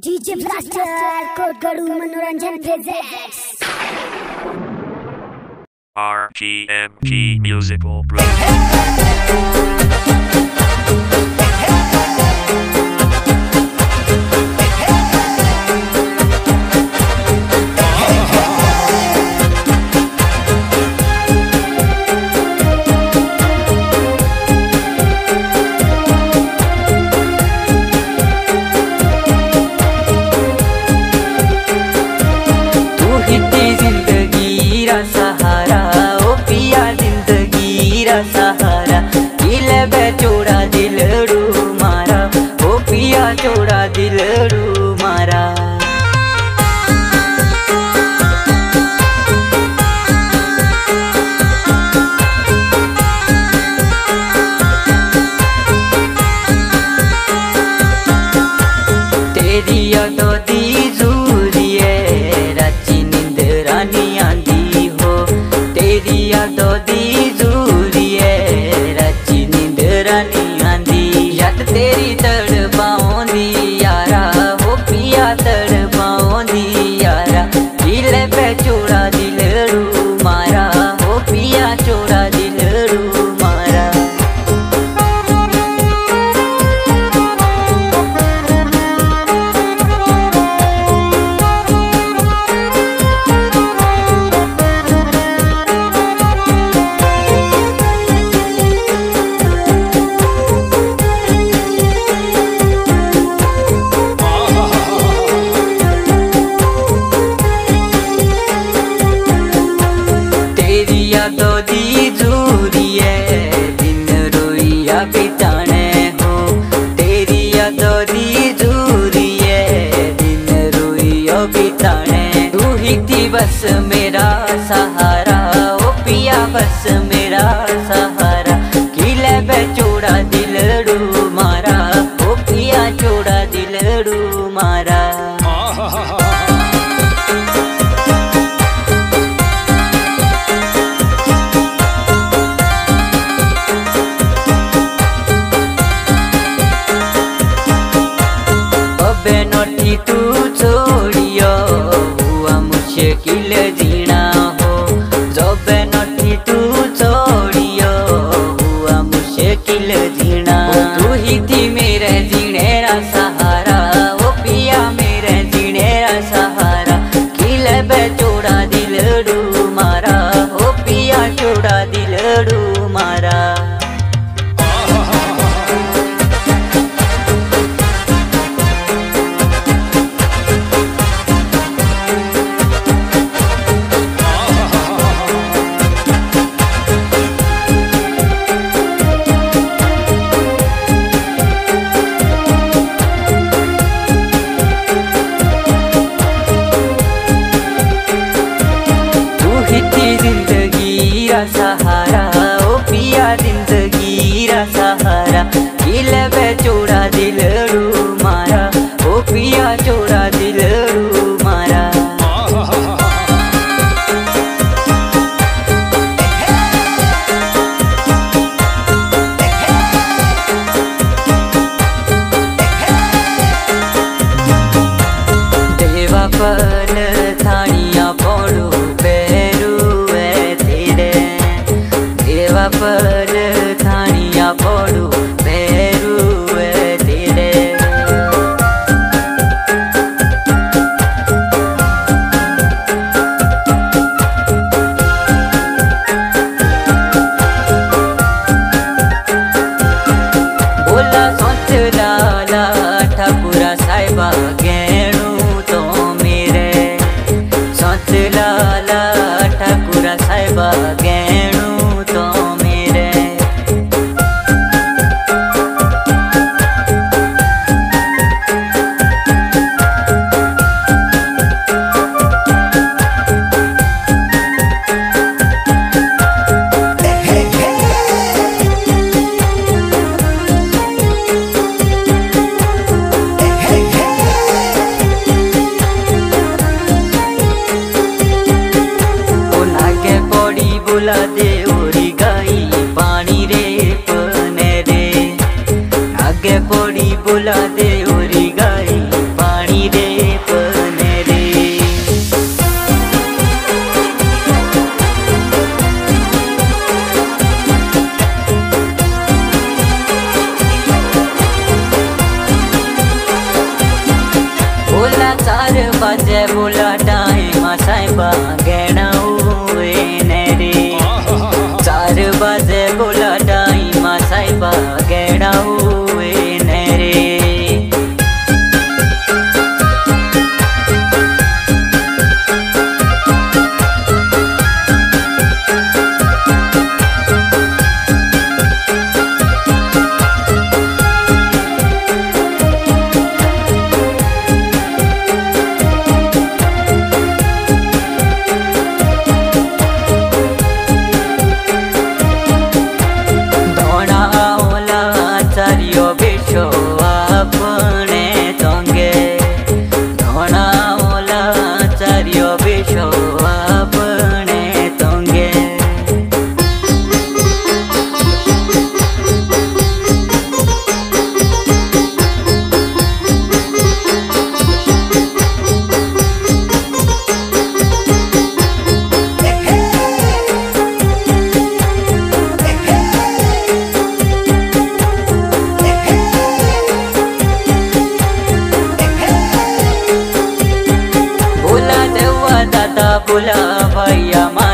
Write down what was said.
DJ Blaster, Kotgarhu, Manoranjan Physics. RGMG Musical Production. ही दिवस मेरा सहारा। casa. सहारा खिलबे चूड़ा लाला ठाकुर साहेब गैण जय बुला टाइम साईं ya ma